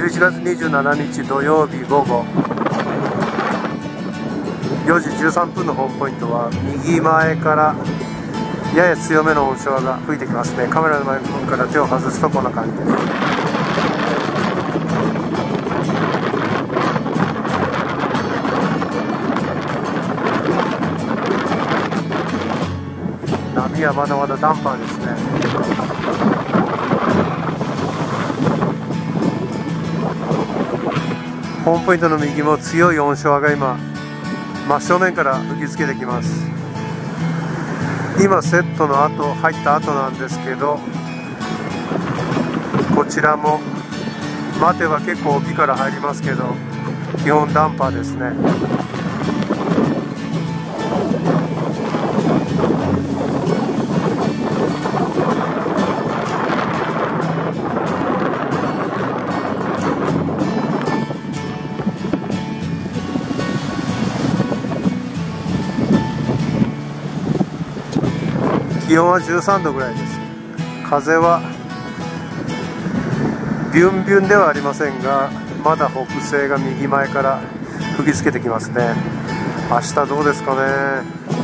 11月27日土曜日午後4時13分のホームポイントは右前からやや強めの音章が吹いてきますね。カメラの前のから手を外すとこんな感じです。波はまだまだダンパーですね。ホームポイントの右も強い温床が今真正面から吹きつけてきます。今セットの後入った後なんですけどこちらも待ては結構沖から入りますけど基本ダンパーですね。気温は13度ぐらいです。風はビュンビュンではありませんがまだ北西が右前から吹きつけてきますね。明日どうですかね。